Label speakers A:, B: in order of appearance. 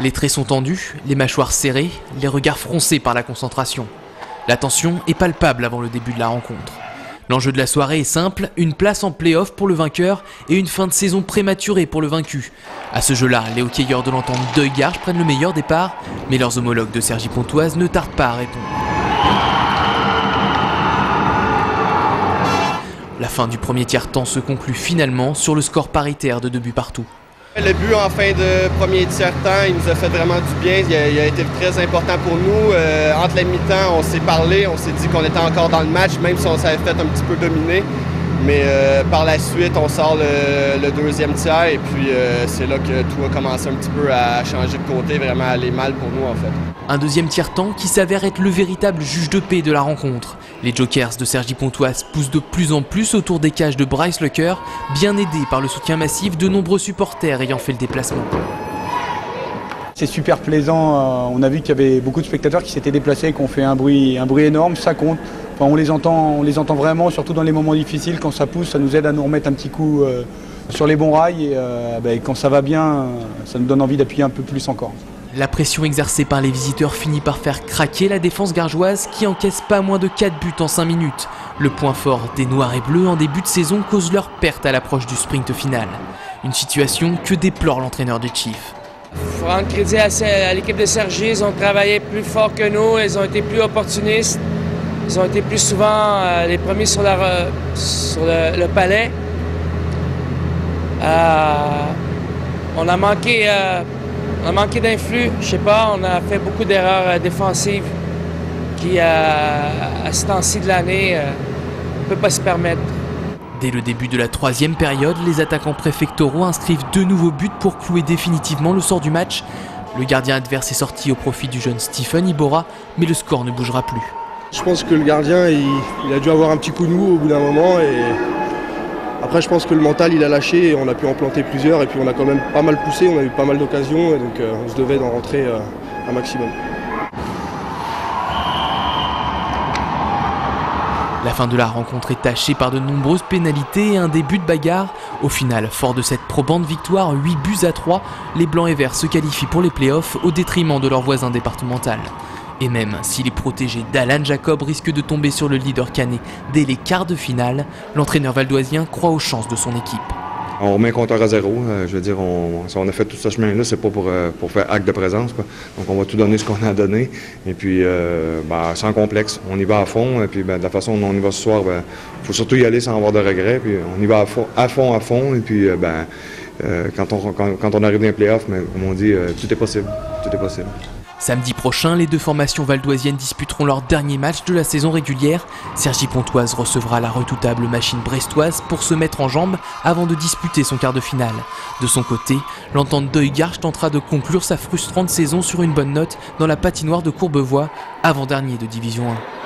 A: Les traits sont tendus, les mâchoires serrées, les regards froncés par la concentration. La tension est palpable avant le début de la rencontre. L'enjeu de la soirée est simple, une place en play-off pour le vainqueur et une fin de saison prématurée pour le vaincu. À ce jeu-là, les hockeyeurs de l'entente Deugarge prennent le meilleur départ, mais leurs homologues de Sergi Pontoise ne tardent pas à répondre. La fin du premier tiers-temps se conclut finalement sur le score paritaire de deux buts partout.
B: Le but en fin de premier tiers-temps, il nous a fait vraiment du bien. Il a, été très important pour nous. Euh, entre les mi-temps, on s'est parlé, on s'est dit qu'on était encore dans le match, même si on s'avait fait un petit peu dominer. Mais euh, par la suite, on sort le, deuxième tiers et puis euh, c'est là que tout a commencé un petit peu à changer de côté, vraiment aller mal pour nous en fait.
A: Un deuxième tiers-temps qui s'avère être le véritable juge de paix de la rencontre. Les Jokers de Sergi Pontoise poussent de plus en plus autour des cages de Bryce Lecker, bien aidés par le soutien massif de nombreux supporters ayant fait le déplacement.
C: C'est super plaisant. Euh, on a vu qu'il y avait beaucoup de spectateurs qui s'étaient déplacés, qui ont fait un bruit, énorme. Ça compte. on, les entend, on les entend vraiment, surtout dans les moments difficiles. Quand ça pousse, ça nous aide à nous remettre un petit coup euh, sur les bons rails. Et euh, ben, quand ça va bien, ça nous donne envie d'appuyer un peu plus encore.
A: La pression exercée par les visiteurs finit par faire craquer la défense gargeoise qui encaisse pas moins de 4 buts en 5 minutes. Le point fort des Noirs et Bleus en début de saison cause leur perte à l'approche du sprint final. Une situation que déplore l'entraîneur des Chiefs.
D: Faut rendre crédit à, l'équipe de Sergi. Ils ont travaillé plus fort que nous. Ils ont été plus opportunistes. Ils ont été plus souvent euh, les premiers sur, le, palais. Euh, on a manqué, euh, manqué d'influx. Je sais pas, on a fait beaucoup d'erreurs défensives qui, à ce temps-ci de l'année, ne peut pas se permettre.
A: Dès le début de la troisième période, les attaquants préfectoraux inscrivent deux nouveaux buts pour clouer définitivement le sort du match. Le gardien adverse est sorti au profit du jeune Stephen Ibora, mais le score ne bougera plus.
E: Je pense que le gardien, il, a dû avoir un petit coup de mou au bout d'un moment. Et après, je pense que le mental, il a lâché et on a pu en planter plusieurs. Et puis on a quand même pas mal poussé, on a eu pas mal d'occasions. Donc euh, on se devait d'en rentrer euh, un maximum.
A: La fin de la rencontre est tachée par de nombreuses pénalités et un début de bagarre. Au final, fort de cette probante victoire, 8 buts à 3, les Blancs et Verts se qualifient pour les playoffs au détriment de leur voisin départemental. Et même si les protégés d'Alan Jacob risquent de tomber sur le leader canet dès les quarts de finale, l'entraîneur valdoisien croit aux chances de son équipe.
F: On remet un compteur à zéro. Euh, je veux dire, on, si on a fait tout ce chemin-là, c'est pas pour, euh, pour faire acte de présence. Donc, on va tout donner ce qu'on a donné. Et puis, euh, ben, sans complexe, on y va à fond. Et puis, ben, de la façon dont on y va ce soir, il ben, faut surtout y aller sans avoir de regrets. Puis, on y va à fond, à fond, à fond. Et puis, ben, quand, on, quand, on arrive dans les playoffs, mais, comme on dit, tout est possible. Tout est possible.
A: Samedi prochain, les deux formations valdoisiennes disputeront leur dernier match de la saison régulière. Sergi Pontoise recevra la redoutable machine brestoise pour se mettre en jambes avant de disputer son quart de finale. De son côté, l'entente Deugarche tentera de conclure sa frustrante saison sur une bonne note dans la patinoire de Courbevoie, avant-dernier de Division 1.